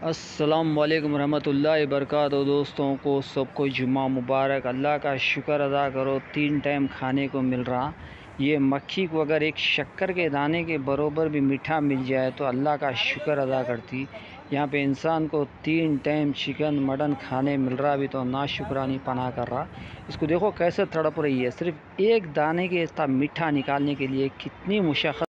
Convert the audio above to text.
अस्सलाम वालेकुम रहमतुल्लाहि दोस्तों को सबको जुम्मा मुबारक। अल्लाह का शुक्र अदा करो, तीन टाइम खाने को मिल रहा। ये मक्खी को अगर एक शक्कर के दाने के बरोबर भी मीठा मिल जाए तो अल्लाह का शुक्र अदा करती। यहाँ पे इंसान को तीन टाइम चिकन, मटन खाने मिल रहा भी तो ना शुक्रानी पना कर रहा। इसको देखो कैसे तड़प रही है। सिर्फ़ एक दाने के मीठा निकालने के लिए कितनी मुशक्क़त